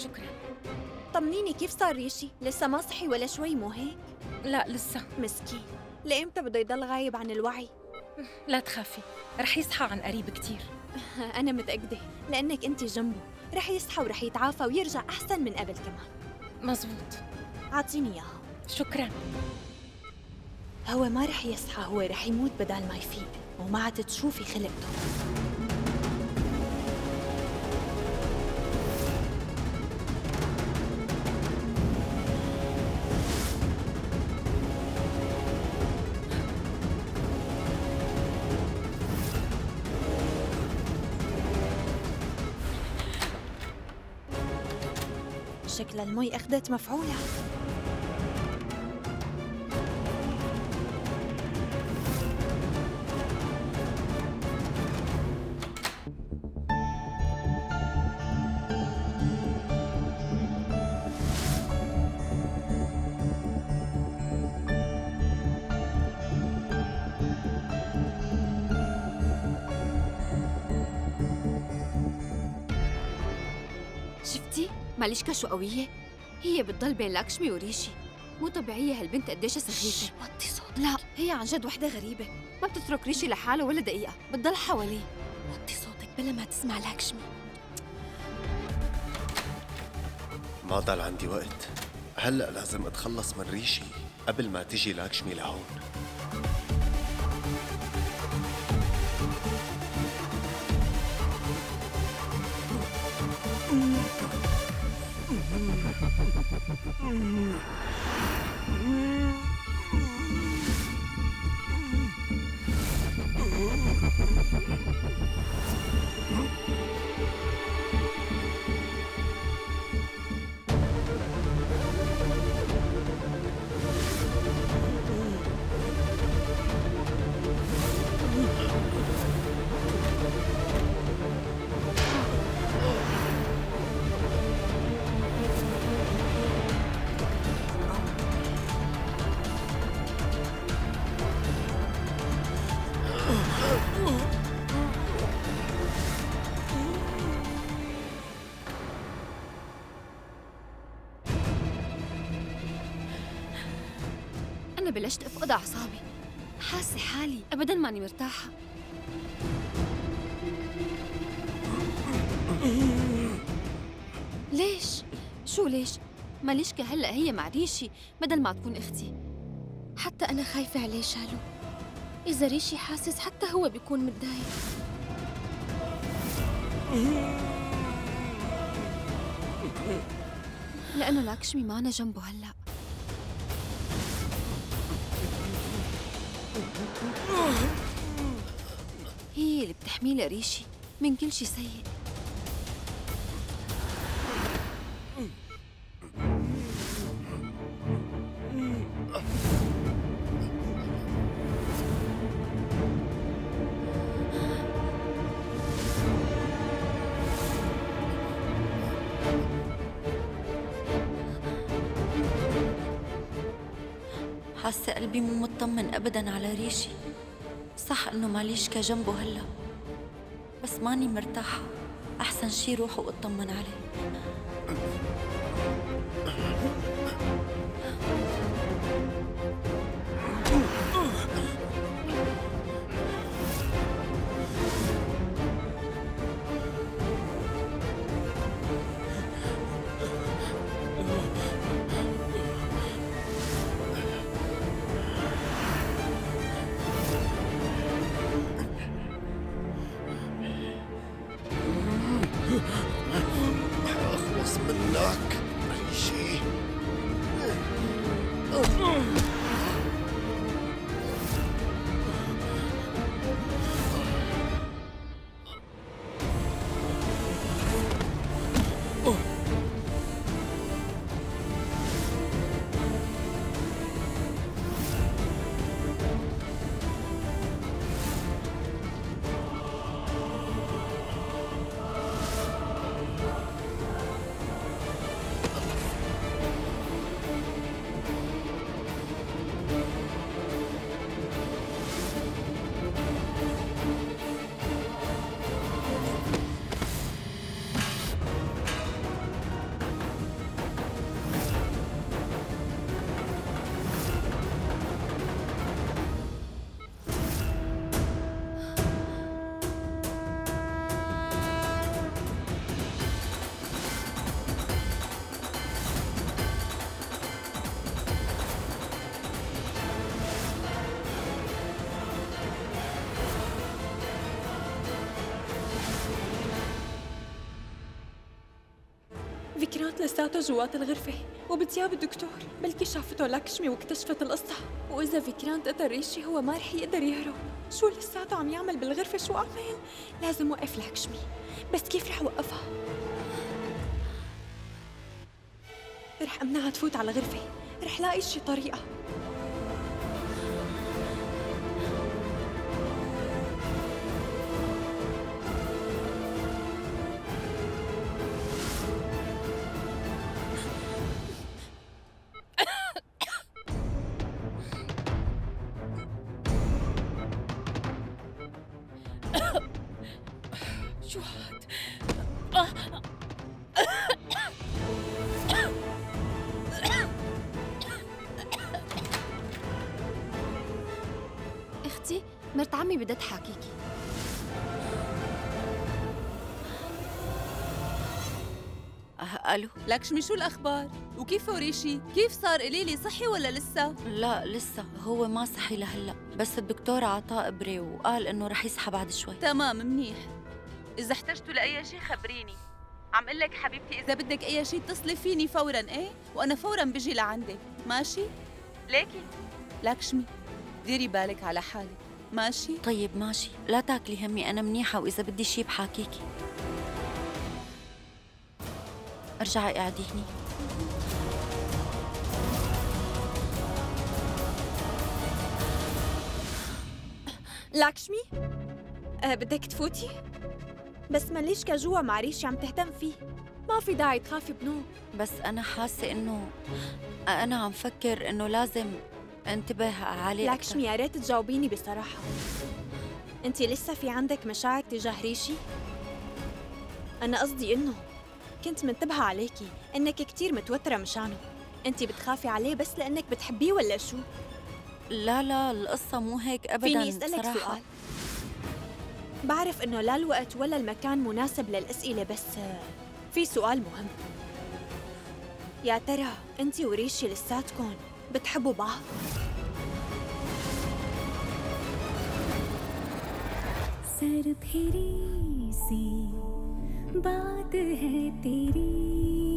شكرا. طمنيني كيف صار ريشي؟ لسه ما صحي ولا شوي مو هيك؟ لا لسه. مسكين. لإمتى بده يضل غايب عن الوعي؟ لا تخافي رح يصحى عن قريب كتير. أنا متأكدة لأنك أنت جنبه. رح يصحى ورح يتعافى ويرجع أحسن من قبل كمان. مزبوط أعطيني إياها. شكرا. هو ما رح يصحى هو رح يموت بدل ما يفيق وما عاد تشوفي خلقته. شكل المي أخذت مفعولها. شفتي؟ ماليشكا شو قوية؟ هي بتضل بين لاكشمي وريشي. مو طبيعية هالبنت قديش سخيفة. وطي صوتك؟ لا هي عن جد وحدة غريبة. ما بتترك ريشي لحاله ولا دقيقة. بتضل حواليه. وطي صوتك بلا ما تسمع لاكشمي؟ ما ضل عندي وقت. هلأ لازم أتخلص من ريشي قبل ما تجي لاكشمي لهون. Mm-hmm. بلشت أفقد أعصابي. حاسة حالي أبدا ماني مرتاحة. ليش؟ شو ليش؟ ماليشكا هلأ هي مع ريشي بدل ما تكون أختي. حتى أنا خايفة عليه شالو. إذا ريشي حاسس حتى هو بيكون متضايق. لأنه لاكشمي معنا جنبه هلأ. بتحميه لريشي من كل شي سيء. حاسة قلبي مو مطمن أبدا على ريشي. صح إنه ماليش كجنبه هلا. بس ماني مرتاحة. أحسن شي روح وأطمن عليه. لساتها جوات الغرفة وبتياب الدكتور بلكي شافته لاكشمي واكتشفت القصة. وإذا فكرانت قتل ريشي هو ما رح يقدر يهرب. شو لساته عم يعمل بالغرفة؟ شو أعمل؟ لازم وقف لاكشمي بس كيف رح وقفها؟ رح أمنعها تفوت على الغرفة. رح لاقي شي طريقة. شو هاد؟ أختي مرت عمي بدها تحاكيكي أه ألو لكشمي شو الأخبار؟ وكيف وريشي؟ كيف صار قولي لي صحي ولا لسه؟ لا لسه هو ما صحي لهلأ بس الدكتور عطاه ابره وقال إنه رح يصحى بعد شوي تمام منيح إذا احتجتوا لأي شيء خبريني عم قل لك حبيبتي إذا بدك أي شيء اتصلي فيني فورا إيه؟ وأنا فورا بجي لعندك ماشي؟ ليكي لكشمي ديري بالك على حالك ماشي؟ طيب ماشي لا تاكلي همي أنا منيحة وإذا بدي شي بحاكيكي أرجعي قعدي هني لاكشمي؟ أه بدك تفوتي؟ بس ماليشكا جوا مع ريشي عم تهتم فيه ما في داعي تخافي بنو بس أنا حاسة إنه أنا عم فكر إنه لازم انتبه عليه أكتر. لاكشمي يا ريت تجاوبيني بصراحة انت لسه في عندك مشاعر تجاه ريشي؟ أنا قصدي إنه كنت منتبهة عليكي إنك كتير متوترة مشانه انت بتخافي عليه بس لأنك بتحبيه ولا شو؟ لا لا القصة مو هيك ابدا فيني أسألك بصراحة. سؤال بعرف إنه لا الوقت ولا المكان مناسب للأسئلة بس آه، في سؤال مهم يا ترى أنت وريشي لساتكم بتحبوا بعض؟ सर फेरी सी बात है तेरी